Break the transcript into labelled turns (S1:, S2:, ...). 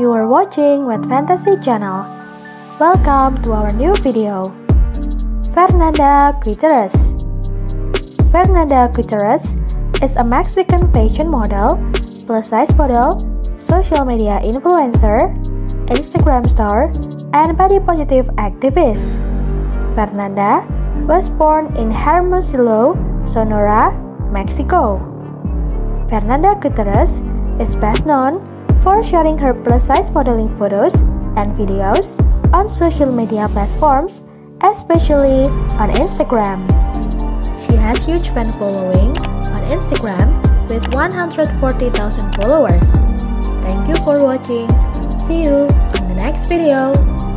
S1: You are watching Wet Fantasy Channel. Welcome to our new video. Fernanda Gutierrez. Fernanda Gutierrez is a Mexican fashion model, plus size model, social media influencer, Instagram star, and body positive activist. Fernanda was born in Hermosillo, Sonora, Mexico. Fernanda Gutierrez is best known for sharing her plus-size modeling photos and videos on social media platforms, especially on Instagram. She has huge fan following on Instagram with 140,000 followers. Thank you for watching. See you on the next video.